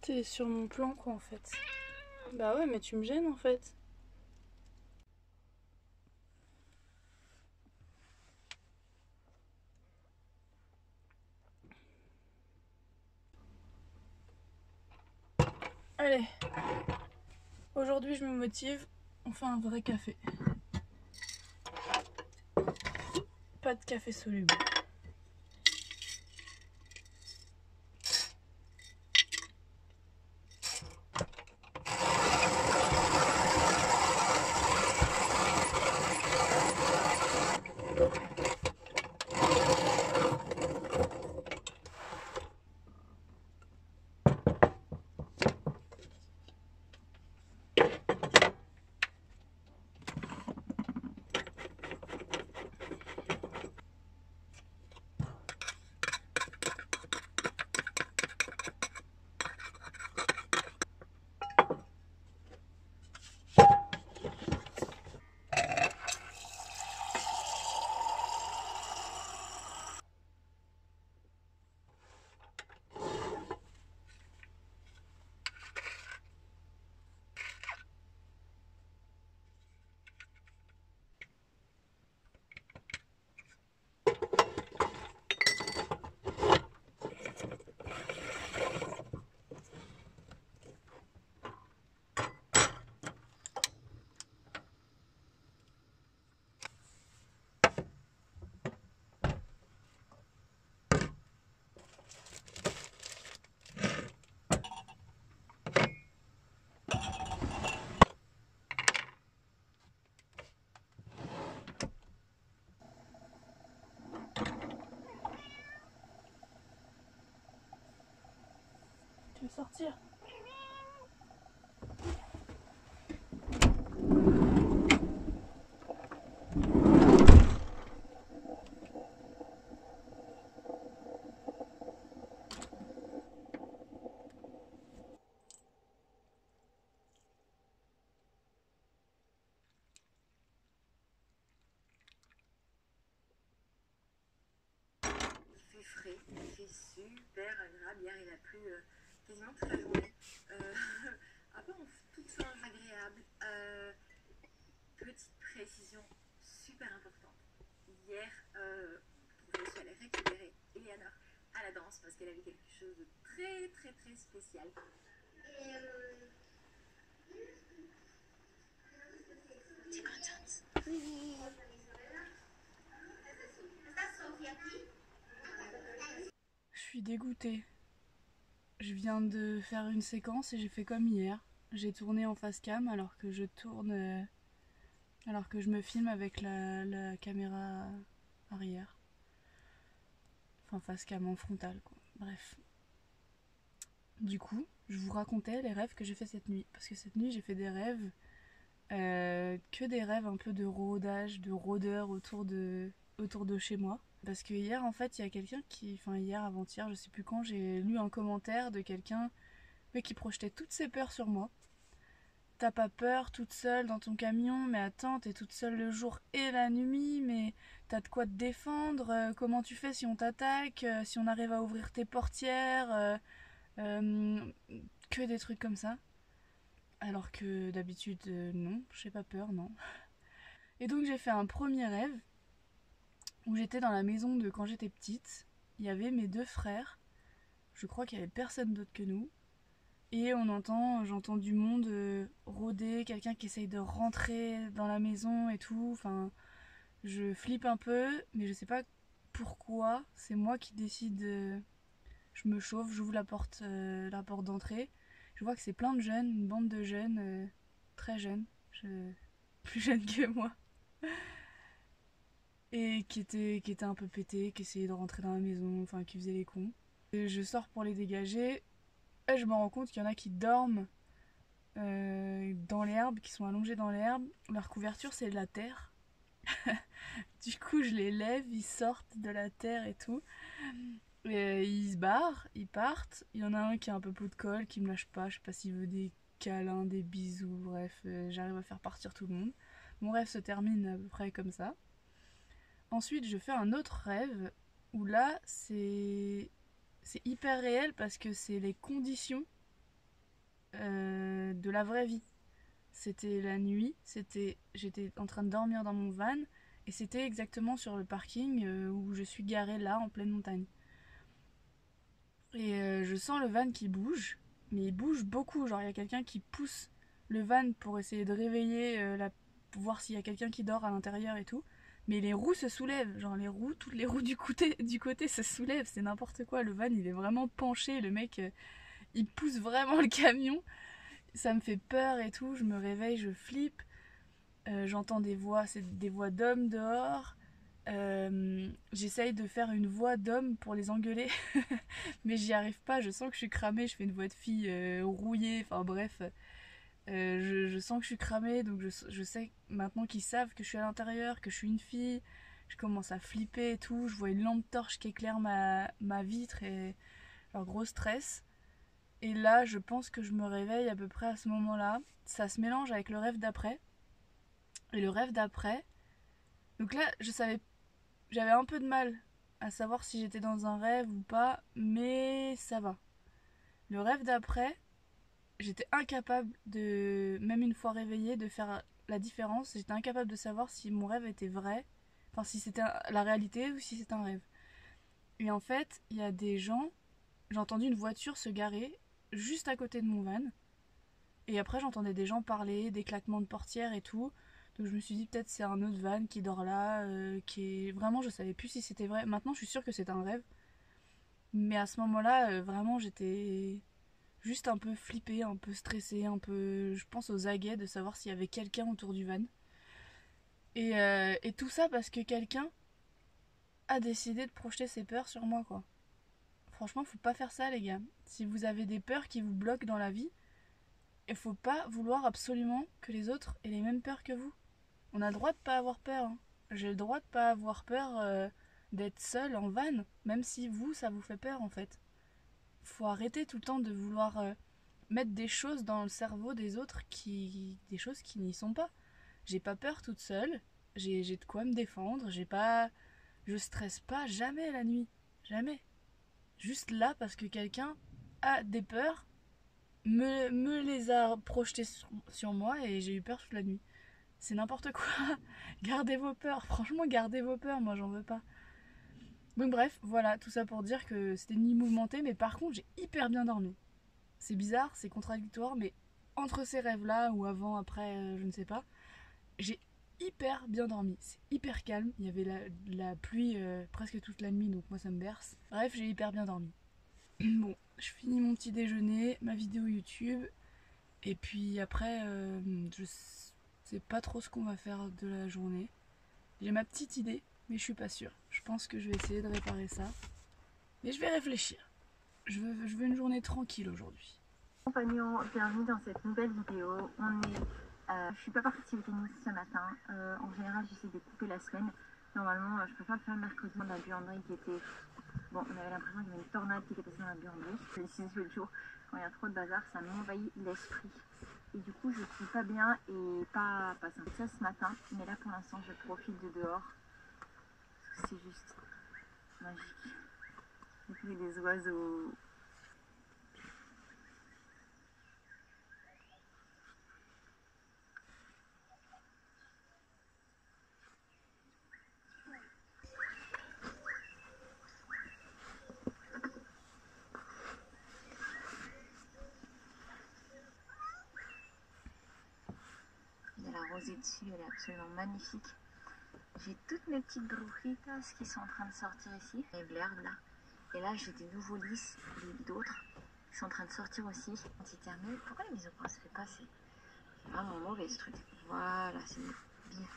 T'es sur mon plan, quoi, en fait. Bah ouais, mais tu me gênes, en fait. Allez. Aujourd'hui, je me motive. On fait un vrai café. Pas de café soluble. Sortir Il fait frais, il fait super agréable. Hier, il a plu quasiment toute la journée. Euh, un peu en toute fin agréable. Euh, petite précision super importante. Hier, je suis allée récupérer Eleanor à la danse parce qu'elle avait quelque chose de très très très spécial. Tu es contente Je suis dégoûtée. Je viens de faire une séquence et j'ai fait comme hier. J'ai tourné en face cam alors que je tourne. euh, alors que je me filme avec la, caméra arrière. Enfin, face cam en frontal, quoi. Bref. Du coup, je vous racontais les rêves que j'ai fait cette nuit. Parce que cette nuit, j'ai fait des rêves. euh, que des rêves un peu de rôdage, de rôdeur autour de, autour de chez moi. Parce que hier, en fait, il y a quelqu'un qui, enfin hier, avant-hier, je sais plus quand, j'ai lu un commentaire de quelqu'un qui projetait toutes ses peurs sur moi. T'as pas peur toute seule dans ton camion, mais attends, t'es toute seule le jour et la nuit, mais t'as de quoi te défendre, euh, comment tu fais si on t'attaque, euh, si on arrive à ouvrir tes portières, euh, que des trucs comme ça. Alors que d'habitude, non, j'ai pas peur, non. Et donc j'ai fait un premier rêve où j'étais dans la maison de quand j'étais petite. Il y avait mes deux frères. Je crois qu'il y avait personne d'autre que nous. Et on entend, j'entends du monde euh, rôder, quelqu'un qui essaye de rentrer dans la maison et tout. Enfin, je flippe un peu, mais je sais pas pourquoi. C'est moi qui décide. euh, je me chauffe, j'ouvre la porte, euh, la porte d'entrée. Je vois que c'est plein de jeunes, une bande de jeunes, très jeunes, je- plus jeunes que moi et qui était, qui était un peu pété, qui essayait de rentrer dans la maison, enfin qui faisait les cons. Je sors pour les dégager, et je me rends compte qu'il y en a qui dorment euh, dans l'herbe, qui sont allongés dans l'herbe. Leur couverture c'est de la terre. du coup je les lève, ils sortent de la terre et tout. Et ils se barrent, ils partent. Il y en a un qui a un peu pot de colle, qui me lâche pas, je sais pas s'il veut des câlins, des bisous, bref, euh, j'arrive à faire partir tout le monde. Mon rêve se termine à peu près comme ça. Ensuite, je fais un autre rêve où là, c'est hyper réel parce que c'est les conditions euh, de la vraie vie. C'était la nuit, c'était, j'étais en train de dormir dans mon van et c'était exactement sur le parking euh, où je suis garée là en pleine montagne. Et euh, je sens le van qui bouge, mais il bouge beaucoup. Genre il y a quelqu'un qui pousse le van pour essayer de réveiller, voir s'il y a quelqu'un qui dort à l'intérieur et tout. Mais les roues se soulèvent, genre les roues, toutes les roues du côté, se soulèvent, c'est n'importe quoi. Le van il est vraiment penché, le mec euh, il pousse vraiment le camion. Ça me fait peur et tout, je me réveille, je flippe. Euh, J'entends des voix, c'est des voix d'hommes dehors. Euh, J'essaye de faire une voix d'homme pour les engueuler, mais j'y arrive pas. Je sens que je suis cramée. Je fais une voix de fille rouillée. Enfin bref, euh, je, sens que je suis cramée. Donc je, je sais maintenant qu'ils savent que je suis à l'intérieur, que je suis une fille. Je commence à flipper et tout. Je vois une lampe torche qui éclaire ma, ma vitre et leur gros stress. Et là, je pense que je me réveille à peu près à ce moment-là. Ça se mélange avec le rêve d'après. Et le rêve d'après. Donc là, je savais j'avais un peu de mal à savoir si j'étais dans un rêve ou pas, mais ça va. Le rêve d'après, j'étais incapable de, même une fois réveillée, de faire la différence. J'étais incapable de savoir si mon rêve était vrai, enfin si c'était la réalité ou si c'était un rêve. Et en fait, il y a des gens, j'ai entendu une voiture se garer juste à côté de mon van. Et après, j'entendais des gens parler, des claquements de portières et tout. Donc je me suis dit peut-être c'est un autre van qui dort là, euh, qui est vraiment je savais plus si c'était vrai. Maintenant je suis sûre que c'est un rêve. Mais à ce moment-là, euh, vraiment j'étais juste un peu flippée, un peu stressée, un peu je pense aux aguets de savoir s'il y avait quelqu'un autour du van. Et, euh, et tout ça parce que quelqu'un a décidé de projeter ses peurs sur moi quoi. Franchement, faut pas faire ça les gars. Si vous avez des peurs qui vous bloquent dans la vie, il faut pas vouloir absolument que les autres aient les mêmes peurs que vous. On a le droit de pas avoir peur. hein. J'ai le droit de pas avoir peur euh, d'être seul en van, même si vous, ça vous fait peur en fait. Faut arrêter tout le temps de vouloir euh, mettre des choses dans le cerveau des autres qui. des choses qui n'y sont pas. J'ai pas peur toute seule, j'ai de quoi me défendre, j'ai pas. Je stresse pas jamais la nuit. Jamais. Juste là parce que quelqu'un a des peurs, me, me les a projetées sur, sur moi et j'ai eu peur toute la nuit. C'est n'importe quoi. gardez vos peurs. Franchement, gardez vos peurs. Moi, j'en veux pas. Donc, bref, voilà, tout ça pour dire que c'était ni mouvementé, mais par contre, j'ai hyper bien dormi. C'est bizarre, c'est contradictoire, mais entre ces rêves-là, ou avant, après, euh, je ne sais pas, j'ai hyper bien dormi. C'est hyper calme. Il y avait la, la pluie euh, presque toute la nuit, donc moi, ça me berce. Bref, j'ai hyper bien dormi. Bon, je finis mon petit déjeuner, ma vidéo YouTube, et puis après, euh, je sais pas trop ce qu'on va faire de la journée. J'ai ma petite idée, mais je suis pas sûre. Je pense que je vais essayer de réparer ça. Mais je vais réfléchir. Je veux, une journée tranquille aujourd'hui. Compagnons, bienvenue dans cette nouvelle vidéo. On est, euh, je suis pas partie au tennis ce matin. Euh, en général, j'essaie de couper la semaine. Normalement, euh, je préfère le faire le mercredi dans la buanderie qui était. Bon, on avait l'impression qu'il y avait une tornade qui était passée dans la buanderie. Je l'ai décidé l'autre jour. Quand il y a trop de bazar, ça m'envahit l'esprit. Et du coup, je suis pas bien et pas, pas. Ça ce matin, mais là pour l'instant, je profite de dehors. C'est juste magique. Le bruit des oiseaux. La rosée dessus, elle est absolument magnifique. J'ai toutes mes petites brujitas qui sont en train de sortir ici, les blairds là. Et là, j'ai des nouveaux lys, d'autres, qui sont en train de sortir aussi. Antithermie. Pourquoi la mise au point se fait pas C'est vraiment mauvais ce truc. Voilà, c'est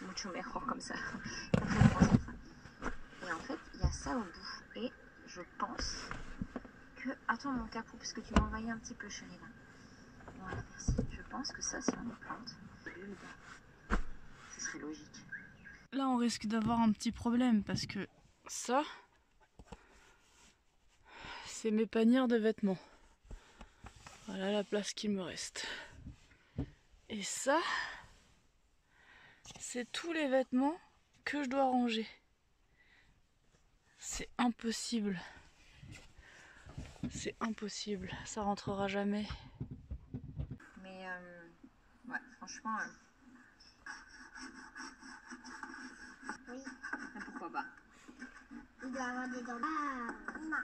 mucho mejor comme ça. Et en fait, il y a ça au bout. Et je pense que. Attends mon capou, parce que tu m'as un petit peu, chérie là. Voilà, merci. Je pense que ça, c'est une plante. Ce serait logique. On risque d'avoir un petit problème parce que ça, c'est mes panières de vêtements. Voilà la place qui me reste. Et ça, c'est tous les vêtements que je dois ranger. C'est impossible. C'est impossible, ça rentrera jamais. Mais euh, ouais, franchement. euh, Oui, mais pourquoi pas il doit avoir des dents. Ah, non.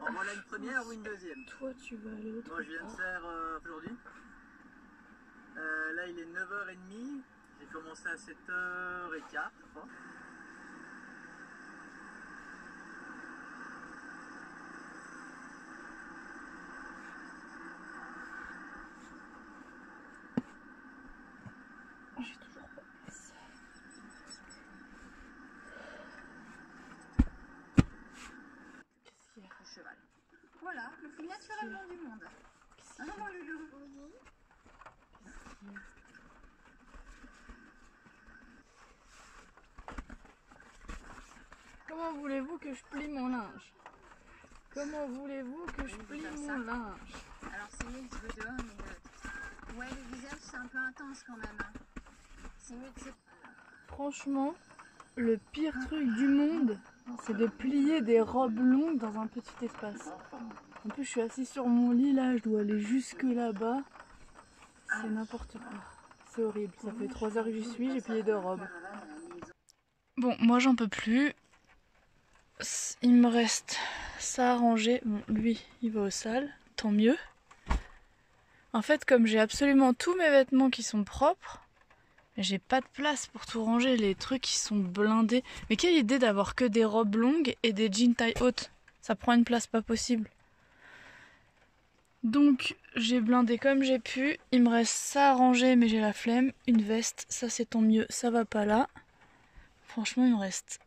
En voilà une première ou une deuxième? Toi, tu vas aller autre Moi je viens de faire euh, aujourd'hui. Euh, là il est 9h30. J'ai commencé à 7h15 je crois. J'ai toujours pas place. Qu'est-ce qu'il y a Le cheval. Voilà, le plus naturellement du monde. Ah non, mon loulou. Comment voulez-vous que je plie mon linge? Comment voulez-vous que je plie mon ça. linge? Alors c'est mieux que je veux dehors, mais euh, ouais, le visage c'est un peu intense quand même. hein. C'est mieux que c'est. Franchement, le pire truc du monde, c'est de plier des robes longues dans un petit espace. En plus, je suis assise sur mon lit là, je dois aller jusque là-bas. C'est n'importe quoi. C'est horrible. Ça fait 3 heures que j'y suis, j'ai plié deux robes. Bon, moi j'en peux plus. Il me reste ça à ranger. Bon, lui, il va aux salles, tant mieux. En fait, comme j'ai absolument tous mes vêtements qui sont propres, j'ai pas de place pour tout ranger, les trucs qui sont blindés. Mais quelle idée d'avoir que des robes longues et des jeans taille haute? Ça prend une place pas possible. Donc j'ai blindé comme j'ai pu. Il me reste ça à ranger, mais j'ai la flemme. Une veste, ça c'est tant mieux, ça va pas là. Franchement, il me reste.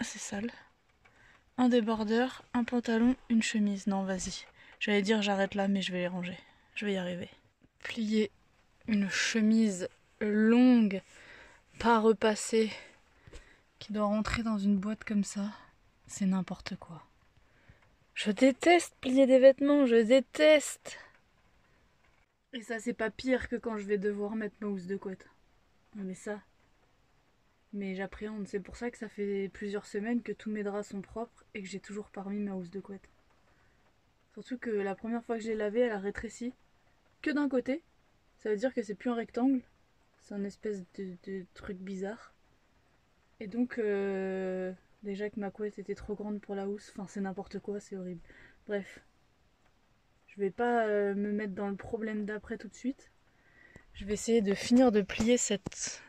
C'est sale. Un débardeur, un pantalon, une chemise. Non, vas-y. J'allais dire j'arrête là, mais je vais les ranger. Je vais y arriver. Plier une chemise longue, pas repassée, qui doit rentrer dans une boîte comme ça, c'est n'importe quoi. Je déteste plier des vêtements, je déteste. Et ça, c'est pas pire que quand je vais devoir mettre ma housse de couette. Non, mais ça. Mais j'appréhende, c'est pour ça que ça fait plusieurs semaines que tous mes draps sont propres et que j'ai toujours pas remis ma housse de couette. Surtout que la première fois que je l'ai lavée, elle a rétréci que d'un côté. Ça veut dire que c'est plus un rectangle, c'est un espèce de, truc bizarre. Et donc, euh, déjà que ma couette était trop grande pour la housse, enfin c'est n'importe quoi, c'est horrible. Bref, je vais pas euh, me mettre dans le problème d'après tout de suite. Je vais essayer de finir de plier cette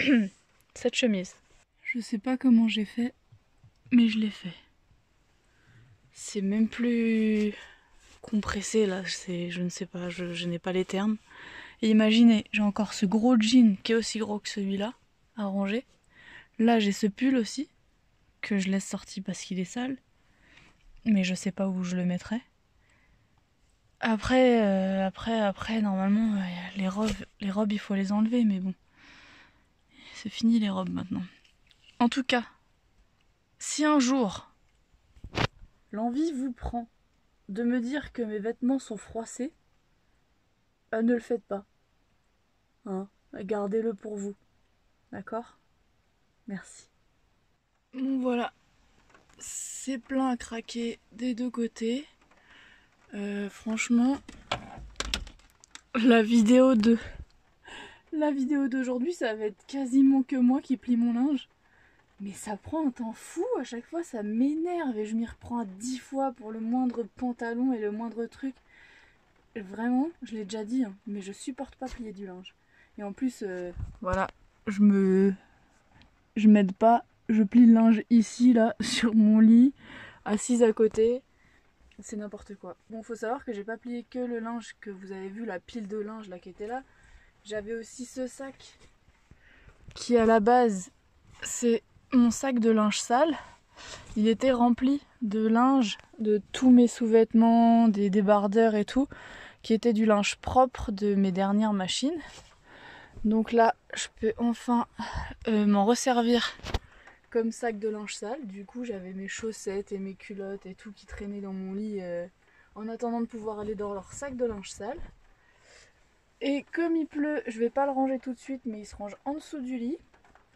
cette chemise. Je sais pas comment j'ai fait, mais je l'ai fait. C'est même plus compressé là, je ne sais pas, je n'ai pas les termes. Et imaginez, j'ai encore ce gros jean qui est aussi gros que celui-là à ranger. Là, j'ai ce pull aussi que je laisse sorti parce qu'il est sale, mais je sais pas où je le mettrai. Après, euh, après, après, normalement, euh, les robes, les robes, il faut les enlever, mais bon, c'est fini les robes maintenant. En tout cas, si un jour l'envie vous prend de me dire que mes vêtements sont froissés, euh, ne le faites pas. Hein, Gardez-le pour vous. D'accord? Merci. Bon voilà. C'est plein à craquer des deux côtés. Euh, franchement, la vidéo de la vidéo d'aujourd'hui, ça va être quasiment que moi qui plie mon linge. Mais ça prend un temps fou, à chaque fois ça m'énerve et je m'y reprends dix fois pour le moindre pantalon et le moindre truc. Vraiment, je l'ai déjà dit, hein, mais je supporte pas plier du linge. Et en plus, euh, voilà, je me. Je m'aide pas, je plie le linge ici, là, sur mon lit, assise à côté. C'est n'importe quoi. Bon, faut savoir que j'ai pas plié que le linge que vous avez vu, la pile de linge là qui était là. J'avais aussi ce sac qui, à la base, c'est mon sac de linge sale. Il était rempli de linge, de tous mes sous-vêtements, des débardeurs et tout, qui était du linge propre de mes dernières machines. Donc là, je peux enfin euh, m'en resservir comme sac de linge sale. Du coup, j'avais mes chaussettes et mes culottes et tout qui traînaient dans mon lit euh, en attendant de pouvoir aller dans leur sac de linge sale. Et comme il pleut, je vais pas le ranger tout de suite, mais il se range en dessous du lit.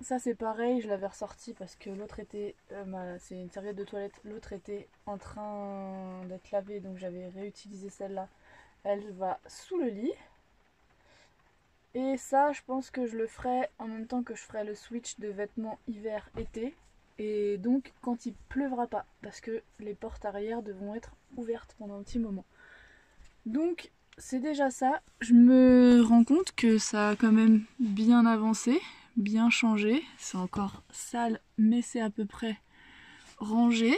Ça c'est pareil, je l'avais ressorti parce que l'autre était, euh, c'est une serviette de toilette, l'autre était en train d'être lavée donc j'avais réutilisé celle-là. Elle va sous le lit. Et ça je pense que je le ferai en même temps que je ferai le switch de vêtements hiver-été. Et donc quand il pleuvra pas parce que les portes arrière devront être ouvertes pendant un petit moment. Donc c'est déjà ça. Je me rends compte que ça a quand même bien avancé bien changé. C'est encore sale, mais c'est à peu près rangé.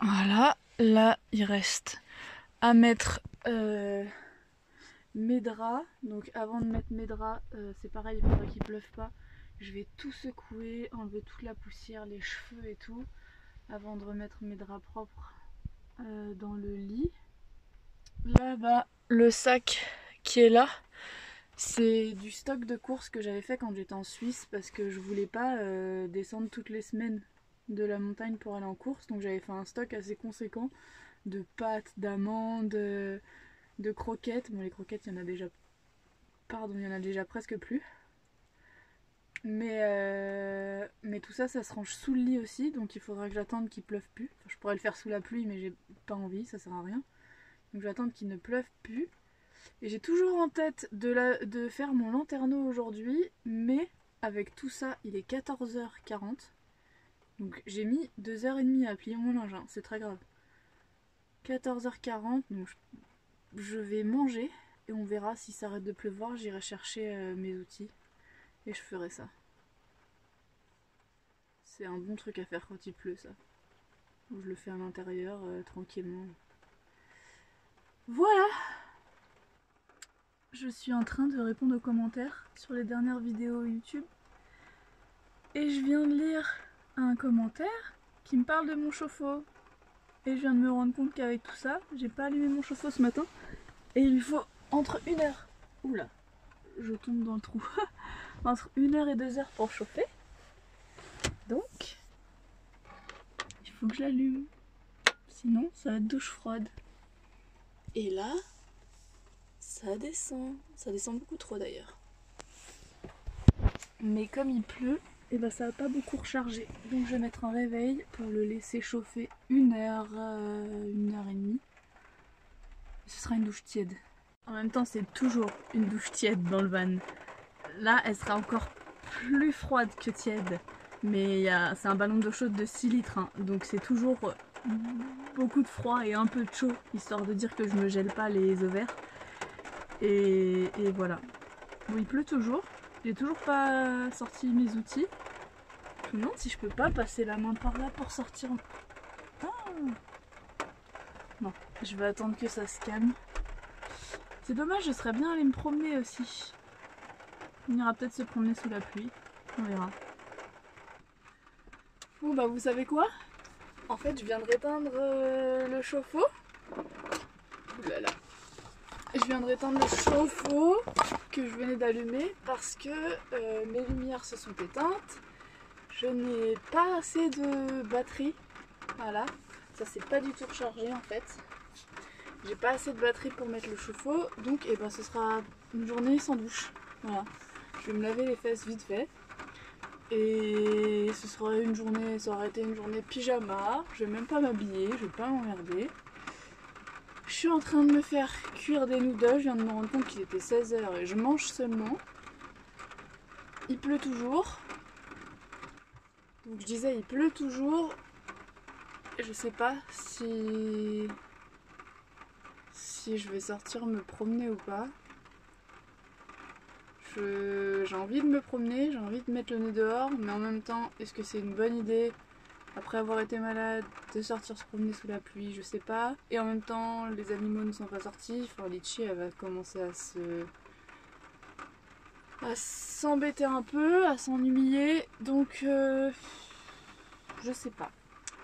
Voilà, là il reste à mettre euh, mes draps. Donc avant de mettre mes draps, euh, c'est pareil, il faudra qu'il pleuve pas. Je vais tout secouer, enlever toute la poussière, les cheveux et tout, avant de remettre mes draps propres euh, dans le lit. Là bas, le sac qui est là, c'est du stock de courses que j'avais fait quand j'étais en Suisse parce que je voulais pas descendre toutes les semaines de la montagne pour aller en course. Donc j'avais fait un stock assez conséquent de pâtes, d'amandes, euh, de croquettes. Bon les croquettes il y en a déjà. Pardon, il y en a déjà presque plus. Mais, euh, mais tout ça, ça se range sous le lit aussi, donc il faudra que j'attende qu'il pleuve plus. Je pourrais le faire sous la pluie, mais j'ai pas envie, ça sert à rien. Donc j'attends qu'il ne pleuve plus. Et j'ai toujours en tête de, faire mon lanterneau aujourd'hui, mais avec tout ça, il est 14h40. Donc j'ai mis 2h30 à plier mon linge, c'est très grave. 14h40, donc je, vais manger et on verra si ça arrête de pleuvoir, j'irai chercher euh, mes outils et je ferai ça. C'est un bon truc à faire quand il pleut ça. Je le fais à l'intérieur euh, tranquillement. Voilà je suis en train de répondre aux commentaires sur les dernières vidéos YouTube. Et je viens de lire un commentaire qui me parle de mon chauffe-eau. Et je viens de me rendre compte qu'avec tout ça, j'ai pas allumé mon chauffe-eau ce matin. Et il faut entre une heure. Oula, je tombe dans le trou. entre une heure et deux heures pour chauffer. Donc, il faut que je l'allume. Sinon, ça va être douche froide. Et là, ça descend. Ça descend beaucoup trop d'ailleurs. Mais comme il pleut, et ben ça va pas beaucoup recharger. Donc je vais mettre un réveil pour le laisser chauffer une heure, euh, une heure et demie. Ce sera une douche tiède. En même temps, c'est toujours une douche tiède dans le van. Là, elle sera encore plus froide que tiède. Mais c'est un ballon d'eau chaude de 6 litres. hein. Donc c'est toujours beaucoup de froid et un peu de chaud, histoire de dire que je me gèle pas les ovaires. Et, et voilà. Bon, il pleut toujours. J'ai toujours pas sorti mes outils. Je me demande si je peux pas passer la main par là pour sortir. Ah non, je vais attendre que ça se calme. C'est dommage, je serais bien allé me promener aussi. On ira peut-être se promener sous la pluie. On verra. Bon bah vous savez quoi? En fait je viens de réteindre euh, le chauffe-eau. Je viens de réteindre le chauffe-eau que je venais d'allumer parce que euh, mes lumières se sont éteintes. Je n'ai pas assez de batterie. Voilà. Ça c'est pas du tout rechargé en fait. J'ai pas assez de batterie pour mettre le chauffe-eau. Donc et ben, ce sera une journée sans douche. Voilà. Je vais me laver les fesses vite fait. Et ce sera une journée, ça aurait été une journée pyjama. Je vais même pas m'habiller, je vais pas m'emmerder. Je suis en train de me faire cuire des noodles. Je viens de me rendre compte qu'il était 16h et je mange seulement. Il pleut toujours. Donc je disais, il pleut toujours. Je sais pas si. si je vais sortir me promener ou pas. J'ai envie de me promener, j'ai envie de mettre le nez dehors, mais en même temps, est-ce que c'est une bonne idée après avoir été malade, de sortir se promener sous la pluie, je sais pas. Et en même temps, les animaux ne sont pas sortis. Enfin, Litchi, elle va commencer à se. à s'embêter un peu, à s'ennuyer. Donc, euh, je sais pas.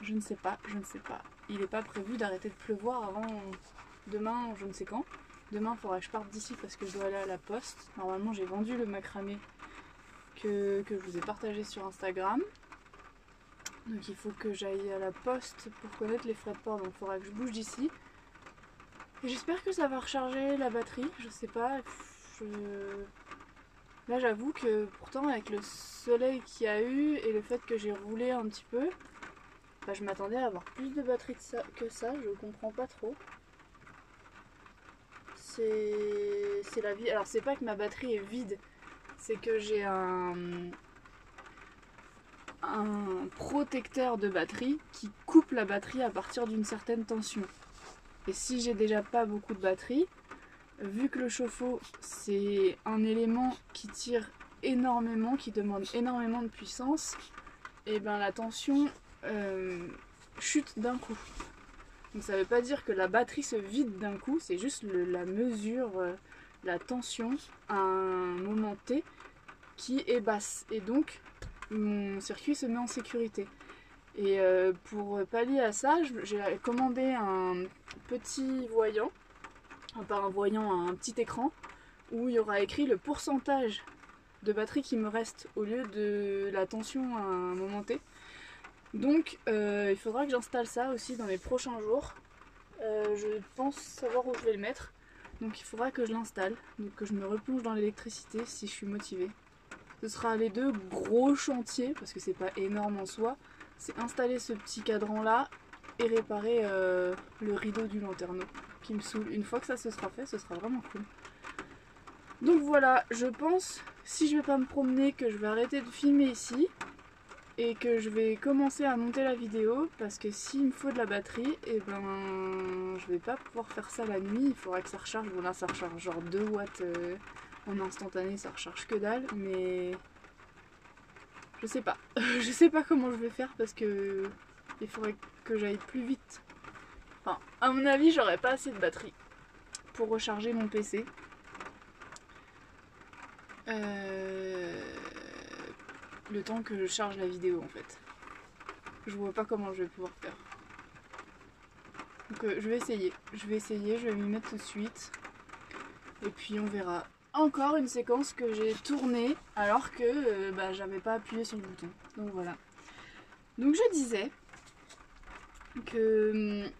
Je ne sais pas, je ne sais pas. Il n'est pas prévu d'arrêter de pleuvoir avant demain, je ne sais quand. Demain, il faudra que je parte d'ici parce que je dois aller à la poste. Normalement, j'ai vendu le macramé que, que je vous ai partagé sur Instagram. Donc il faut que j'aille à la poste pour connaître les frais de port, donc il faudra que je bouge d'ici. Et J'espère que ça va recharger la batterie, je sais pas. Là, j'avoue que pourtant, avec le soleil qu'il y a eu et le fait que j'ai roulé un petit peu, bah, je m'attendais à avoir plus de batterie que ça. Je comprends pas trop. C'est c'est la vie. Alors, c'est pas que ma batterie est vide, c'est que j'ai un un protecteur de batterie qui coupe la batterie à partir d'une certaine tension. Et si j'ai déjà pas beaucoup de batterie, vu que le chauffe-eau c'est un élément qui tire énormément, qui demande énormément de puissance, et ben la tension euh, chute d'un coup. Donc ça veut pas dire que la batterie se vide d'un coup, c'est juste la mesure, euh, la tension à un moment T qui est basse. Et donc mon circuit se met en sécurité. Et euh, pour pallier à ça, j'ai commandé un petit voyant, pas un voyant, un petit écran, où il y aura écrit le pourcentage de batterie qui me reste au lieu de la tension à un moment T. Donc euh, il faudra que j'installe ça aussi dans les prochains jours. Euh, je pense savoir où je vais le mettre. Donc il faudra que je l'installe, donc que je me replonge dans l'électricité si je suis motivée. Ce sera les deux gros chantiers, parce que c'est pas énorme en soi. C'est installer ce petit cadran là et réparer euh, le rideau du lanterneau qui me saoule. Une fois que ça se sera fait, ce sera vraiment cool. Donc voilà, je pense, si je vais pas me promener, que je vais arrêter de filmer ici et que je vais commencer à monter la vidéo parce que s'il me faut de la batterie, et ben je vais pas pouvoir faire ça la nuit. Il faudra que ça recharge. Bon là, ça recharge genre 2 watts euh, en instantané, ça recharge que dalle, mais je sais pas. je sais pas comment je vais faire parce que il faudrait que j'aille plus vite. Enfin, à mon avis, j'aurais pas assez de batterie pour recharger mon PC. Euh, Le temps que je charge la vidéo en fait. Je vois pas comment je vais pouvoir faire. Donc euh, je vais essayer. Je vais essayer, je vais m'y mettre tout de suite. Et puis on verra. Encore une séquence que j'ai tournée alors que euh, bah, j'avais pas appuyé sur le bouton. Donc voilà. Donc je disais que hum,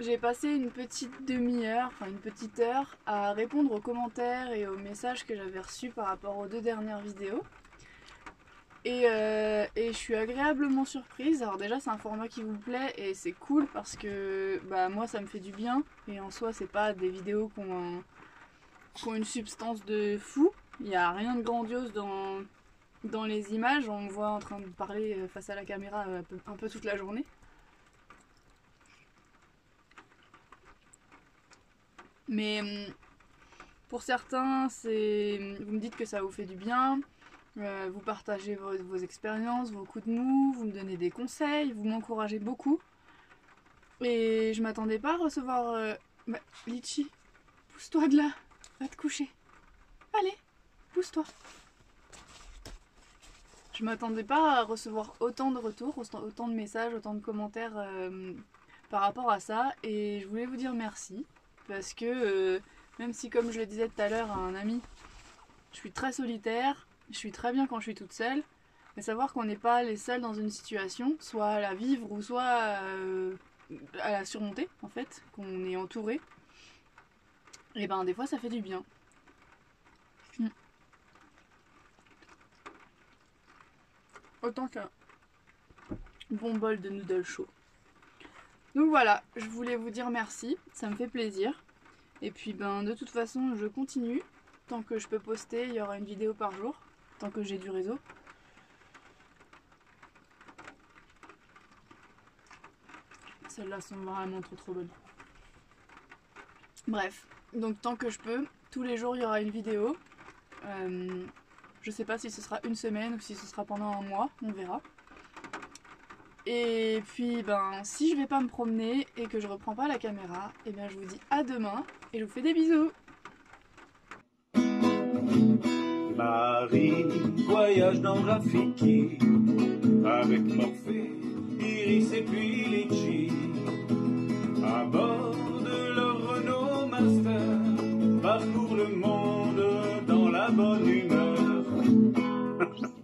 j'ai passé une petite demi-heure, enfin une petite heure à répondre aux commentaires et aux messages que j'avais reçus par rapport aux deux dernières vidéos. Et, euh, et je suis agréablement surprise. Alors déjà c'est un format qui vous plaît et c'est cool parce que bah, moi ça me fait du bien. Et en soi c'est pas des vidéos un- qui ont une substance de fou. Il n'y a rien de grandiose dans, dans les images. On me voit en train de parler euh, face à la caméra euh, un peu, toute la journée. Mais hum, pour certains, c'est vous me dites que ça vous fait du bien. Euh, vous partagez vos, vos expériences, vos coups de mou, vous me donnez des conseils, vous m'encouragez beaucoup. Et je m'attendais pas à recevoir. euh, Bah, Litchi, pousse-toi de là, va te coucher. Allez, pousse-toi. Je m'attendais pas à recevoir autant de retours, autant de messages, autant de commentaires euh, par rapport à ça. Et je voulais vous dire merci. Parce que, euh, même si, comme je le disais tout à l'heure à un ami, je suis très solitaire, je suis très bien quand je suis toute seule, mais savoir qu'on n'est pas les seuls dans une situation, soit à la vivre ou soit euh, à la surmonter, en fait, qu'on est entouré, et ben des fois ça fait du bien. Mm. Autant qu'un bon bol de noodles chaud. Donc voilà, je voulais vous dire merci, ça me fait plaisir. Et puis ben de toute façon je continue. Tant que je peux poster, il y aura une vidéo par jour. Tant que j'ai du réseau. Celles-là sont vraiment trop trop bonnes. Bref, donc tant que je peux, tous les jours il y aura une vidéo. Euh, je sais pas si ce sera une semaine ou si ce sera pendant un mois, on verra. Et puis ben si je vais pas me promener et que je reprends pas la caméra, et bien je vous dis à demain et je vous fais des bisous. Marie voyage dans avec Iris et puis le monde dans la bonne humeur.